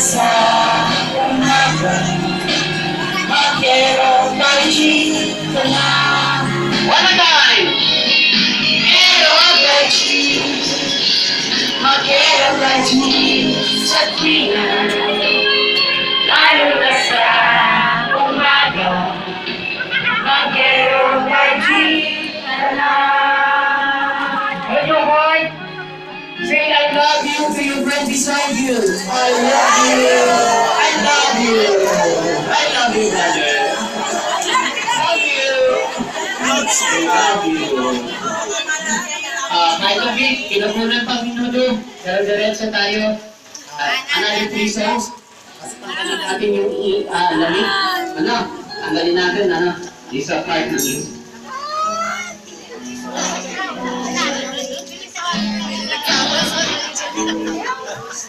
sa umaga Magkero balik ka na say I love you to your friend beside you. I love you. I love you. I love you, brother. Love you. I love you. Ah, kahit gabi, kinukunan pang minuto. Pero diretso tayo. Three songs. Tanggalin natin yung i- ah, lamig. Ano? Tanggalin natin, ano? Isa part ng.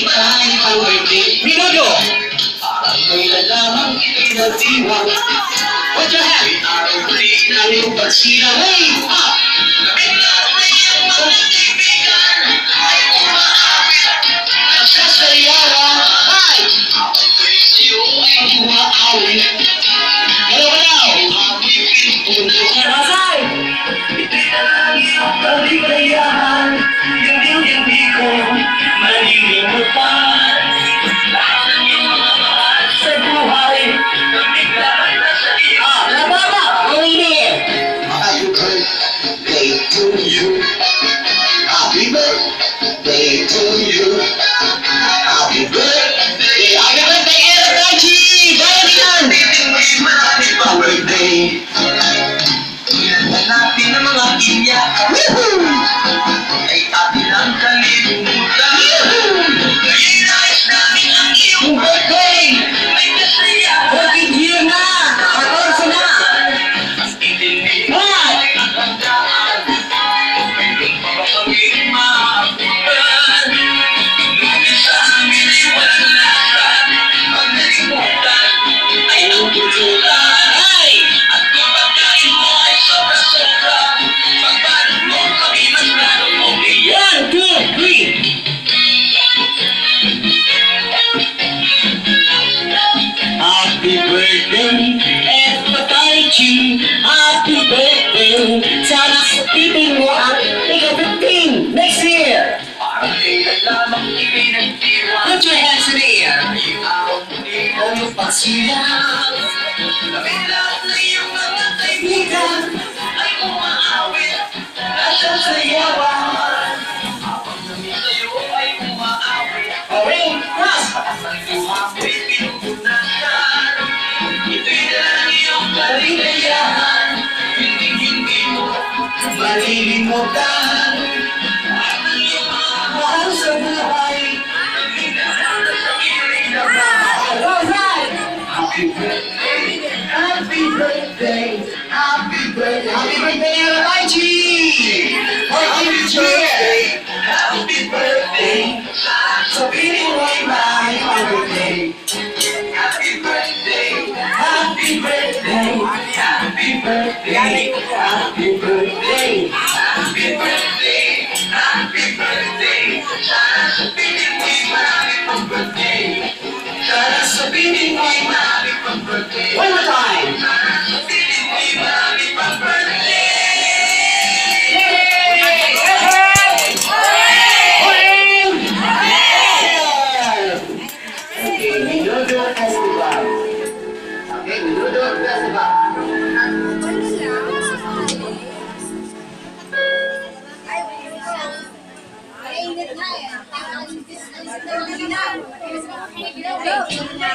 tayo pang-birthday. Minudo! Ako'y lalamang pinagdiwang. Put your hand! Ang iyong pagsilang, hey! Up! Happy birthday! Sana sa titin mo ang ikabuting next year! Parang kailan lamang ipinagtira Put your hands in the air! O yung pagsilang Kami lahat na iyong mga kaibigan Ay umaawit at sasaya malilimutan. Mahal sa buhay. Happy birthday! Happy birthday! Happy birthday! Happy birthday! Happy birthday! Happy birthday! Sabihin mo ay maayos ang birthday. Birthday! Happy birthday! Happy birthday! Happy birthday! Pang birthday. Pang birthday. One more